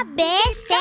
A, B, C,